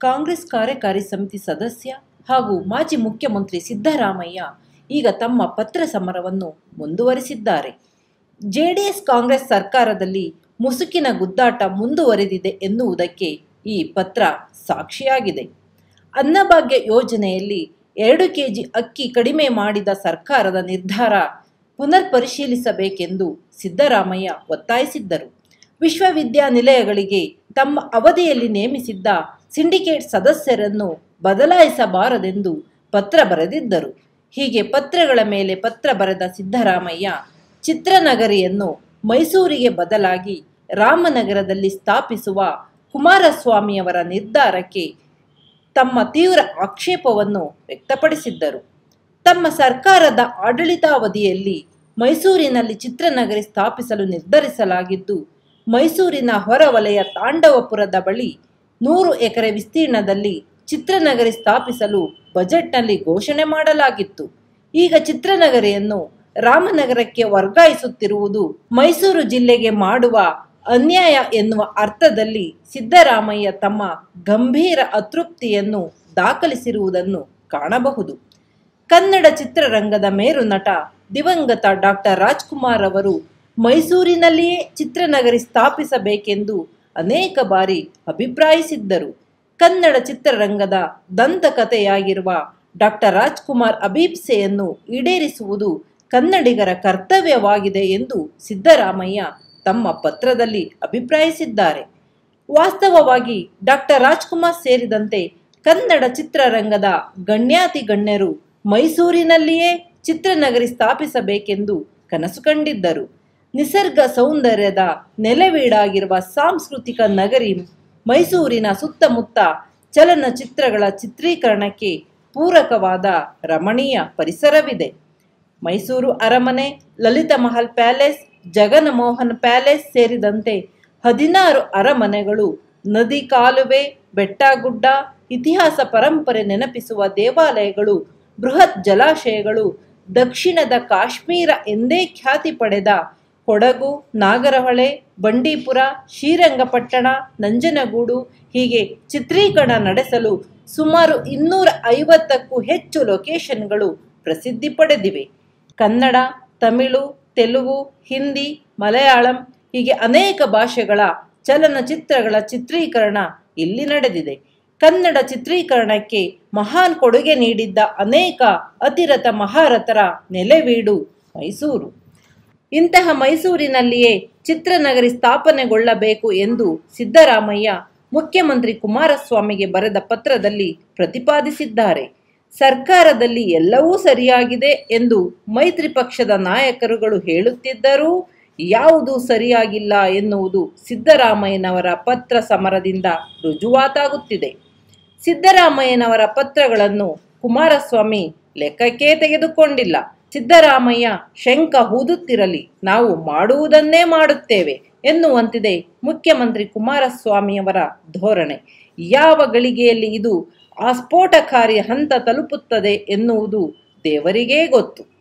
ಕಾಂಗ್ರೆಸ್ ಕಾರ್ಯಕಾರಿ ಸಮಿತಿ ಸದಸ್ಯ ಹಾಗೂ ಮಾಜಿ ಮುಖ್ಯಮಂತ್ರಿ ಸಿದ್ದರಾಮಯ್ಯ ಈಗ ತಮ್ಮ ಪತ್ರ ಸಮರವನ್ನು ಮುಂದುವರಿಸಿದ್ದಾರೆ. ಜೆಡಿಎಸ್ ಕಾಂಗ್ರೆಸ್ ಸರ್ಕಾರದಲ್ಲಿ ಮುಸುಕಿನ ಗುದ್ದಾಟ ಮುಂದುವರೆದಿದೆ ಎನ್ನುವುದಕ್ಕೆ ಈ ಪತ್ರ ಸಾಕ್ಷಿಯಾಗಿದೆ. ಅನ್ನಭಾಗ್ಯ ಯೋಜನೆಯಲ್ಲಿ ಎರಡು ಕೆಜಿ ಅಕ್ಕಿ ಕಡಿಮೆ ಮಾಡಿದ ಸರ್ಕಾರದ ನಿರ್ಧಾರ ಪುನರ್ ಪರಿಶೀಲಿಸಬೇಕೆಂದು ಸಿದ್ದರಾಮಯ್ಯ ಒತ್ತಾಯಿಸಿದ್ದರು. ವಿಶ್ವವಿದ್ಯಾನಿಲಯಗಳಿಗೆ ತಮ್ಮ ಅವಧಿಯಲ್ಲಿ ನೇಮಿಸಿದ್ದ ಸಿಂಡಿಕೇಟ್ ಸದಸ್ಯರನ್ನು ಬದಲಾಯಿಸಬಾರದೆಂದು ಪತ್ರ ಬರೆದಿದ್ದರು. ಹೀಗೆ ಪತ್ರಗಳ ಮೇಲೆ ಪತ್ರ ಬರೆದ ಸಿದ್ದರಾಮಯ್ಯ ಚಿತ್ರನಗರಿಯನ್ನು ಮೈಸೂರಿಗೆ ಬದಲಾಗಿ ರಾಮನಗರದಲ್ಲಿ ಸ್ಥಾಪಿಸುವ ಕುಮಾರಸ್ವಾಮಿಯವರ ನಿರ್ಧಾರಕ್ಕೆ ತಮ್ಮ ತೀವ್ರ ಆಕ್ಷೇಪವನ್ನು ವ್ಯಕ್ತಪಡಿಸಿದ್ದರು. ತಮ್ಮ ಸರ್ಕಾರದ ಆಡಳಿತಾವಧಿಯಲ್ಲಿ ಮೈಸೂರಿನಲ್ಲಿ ಚಿತ್ರನಗರಿ ಸ್ಥಾಪಿಸಲು ನಿರ್ಧರಿಸಲಾಗಿದ್ದು, ಮೈಸೂರಿನ ಹೊರವಲಯ ತಾಂಡವಪುರದ ಬಳಿ ನೂರು ಎಕರೆ ವಿಸ್ತೀರ್ಣದಲ್ಲಿ ಚಿತ್ರನಗರಿ ಸ್ಥಾಪಿಸಲು ಬಜೆಟ್ನಲ್ಲಿ ಘೋಷಣೆ ಮಾಡಲಾಗಿತ್ತು. ಈಗ ಚಿತ್ರನಗರಿಯನ್ನು ರಾಮನಗರಕ್ಕೆ ವರ್ಗಾಯಿಸುತ್ತಿರುವುದು ಮೈಸೂರು ಜಿಲ್ಲೆಗೆ ಮಾಡುವ ಅನ್ಯಾಯ ಎನ್ನುವ ಅರ್ಥದಲ್ಲಿ ಸಿದ್ದರಾಮಯ್ಯ ತಮ್ಮ ಗಂಭೀರ ಅತೃಪ್ತಿಯನ್ನು ದಾಖಲಿಸಿರುವುದನ್ನು ಕಾಣಬಹುದು. ಕನ್ನಡ ಚಿತ್ರರಂಗದ ಮೇರು ನಟ ದಿವಂಗತ ಡಾಕ್ಟರ್ ರಾಜ್ಕುಮಾರ್ ಅವರು ಮೈಸೂರಿನಲ್ಲಿಯೇ ಚಿತ್ರನಗರಿ ಸ್ಥಾಪಿಸಬೇಕೆಂದು ಅನೇಕ ಬಾರಿ ಅಭಿಪ್ರಾಯಿಸಿದ್ದರು. ಕನ್ನಡ ಚಿತ್ರರಂಗದ ದಂತಕಥೆಯಾಗಿರುವ ಡಾಕ್ಟರ್ ರಾಜ್ಕುಮಾರ್ ಅಭೀಪ್ಸೆಯನ್ನು ಈಡೇರಿಸುವುದು ಕನ್ನಡಿಗರ ಕರ್ತವ್ಯವಾಗಿದೆ ಎಂದು ಸಿದ್ದರಾಮಯ್ಯ ತಮ್ಮ ಪತ್ರದಲ್ಲಿ ಅಭಿಪ್ರಾಯಿಸಿದ್ದಾರೆ. ವಾಸ್ತವವಾಗಿ ಡಾಕ್ಟರ್ ರಾಜ್ಕುಮಾರ್ ಸೇರಿದಂತೆ ಕನ್ನಡ ಚಿತ್ರರಂಗದ ಗಣ್ಯಾತಿ ಗಣ್ಯರು ಮೈಸೂರಿನಲ್ಲಿಯೇ ಚಿತ್ರನಗರಿ ಸ್ಥಾಪಿಸಬೇಕೆಂದು ಕನಸು ಕಂಡಿದ್ದರು. ನಿಸರ್ಗ ಸೌಂದರ್ಯದ ನೆಲೆವೀಡಾಗಿರುವ ಸಾಂಸ್ಕೃತಿಕ ನಗರಿ ಮೈಸೂರಿನ ಸುತ್ತಮುತ್ತ ಚಲನಚಿತ್ರಗಳ ಚಿತ್ರೀಕರಣಕ್ಕೆ ಪೂರಕವಾದ ರಮಣೀಯ ಪರಿಸರವಿದೆ. ಮೈಸೂರು ಅರಮನೆ, ಲಲಿತ ಮಹಲ್ ಪ್ಯಾಲೇಸ್ ಜಗನ್ಮೋಹನ್ ಪ್ಯಾಲೇಸ್ ಸೇರಿದಂತೆ ಹದಿನಾರು ಅರಮನೆಗಳು ನದಿ ಕಾಲುವೆ, ಬೆಟ್ಟಗುಡ್ಡ, ಇತಿಹಾಸ ಪರಂಪರೆ ನೆನಪಿಸುವ ದೇವಾಲಯಗಳು, ಬೃಹತ್ ಜಲಾಶಯಗಳು, ದಕ್ಷಿಣದ ಕಾಶ್ಮೀರ ಎಂದೇ ಖ್ಯಾತಿ ಪಡೆದ ಕೊಡಗು, ನಾಗರಹೊಳೆ, ಬಂಡೀಪುರ, ಶ್ರೀರಂಗಪಟ್ಟಣ, ನಂಜನಗೂಡು ಹೀಗೆ ಚಿತ್ರೀಕರಣ ನಡೆಸಲು ಸುಮಾರು ಇನ್ನೂರ ಐವತ್ತಕ್ಕೂ ಹೆಚ್ಚು ಲೊಕೇಶನ್ಗಳು ಪ್ರಸಿದ್ಧಿ ಪಡೆದಿವೆ. ಕನ್ನಡ, ತಮಿಳು, ತೆಲುಗು, ಹಿಂದಿ, ಮಲಯಾಳಂ ಹೀಗೆ ಅನೇಕ ಭಾಷೆಗಳ ಚಲನಚಿತ್ರಗಳ ಚಿತ್ರೀಕರಣ ಇಲ್ಲಿ ನಡೆದಿದೆ. ಕನ್ನಡ ಚಿತ್ರೀಕರಣಕ್ಕೆ ಮಹಾನ್ ಕೊಡುಗೆ ನೀಡಿದ್ದ ಅನೇಕ ಅತಿರಥ ಮಹಾರಥರ ನೆಲೆವೀಡು ಮೈಸೂರು. ಇಂತಹ ಮೈಸೂರಿನಲ್ಲಿಯೇ ಚಿತ್ರನಗರಿ ಸ್ಥಾಪನೆಗೊಳ್ಳಬೇಕು ಎಂದು ಸಿದ್ದರಾಮಯ್ಯ ಮುಖ್ಯಮಂತ್ರಿ ಕುಮಾರಸ್ವಾಮಿಗೆ ಬರೆದ ಪತ್ರದಲ್ಲಿ ಪ್ರತಿಪಾದಿಸಿದ್ದಾರೆ. ಸರ್ಕಾರದಲ್ಲಿ ಎಲ್ಲವೂ ಸರಿಯಾಗಿದೆ ಎಂದು ಮೈತ್ರಿ ಪಕ್ಷದ ನಾಯಕರುಗಳು ಹೇಳುತ್ತಿದ್ದರೂ ಯಾವುದೂ ಸರಿಯಾಗಿಲ್ಲ ಎನ್ನುವುದು ಸಿದ್ದರಾಮಯ್ಯನವರ ಪತ್ರ ಸಮರದಿಂದ ರುಜುವಾತಾಗುತ್ತಿದೆ. ಸಿದ್ದರಾಮಯ್ಯನವರ ಪತ್ರಗಳನ್ನು ಕುಮಾರಸ್ವಾಮಿ ಲೆಕ್ಕಕ್ಕೆ ತೆಗೆದುಕೊಂಡಿಲ್ಲ. ಸಿದ್ದರಾಮಯ್ಯ ಶಂಕ ಹೂದುತ್ತಿರಲಿ, ನಾವು ಮಾಡುವುದನ್ನೇ ಮಾಡುತ್ತೇವೆ ಎನ್ನುವಂತಿದೆ ಮುಖ್ಯಮಂತ್ರಿ ಕುಮಾರಸ್ವಾಮಿಯವರ ಧೋರಣೆ. ಯಾವ ಗಳಿಗೆಯಲ್ಲಿ ಇದು ಆಸ್ಫೋಟಕಾರಿ ಹಂತ ತಲುಪುತ್ತದೆ ಎನ್ನುವುದು ದೇವರಿಗೇ ಗೊತ್ತು.